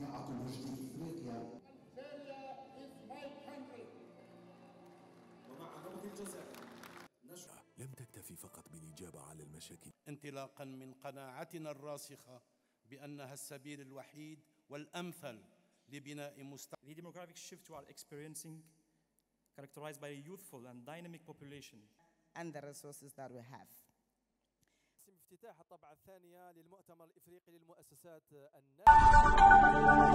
يعقل مجدي افريقيا لم تكتفي فقط بالاجابه على المشاكل انطلاقا من قناعتنا الراسخه بانها السبيل الوحيد والامثل لبناء مستقبل The demographic shift we are experiencing characterized by a youthful and dynamic population and the resources that we have افتتاح الطبعة الثانية للمؤتمر الإفريقي للمؤسسات الناشئة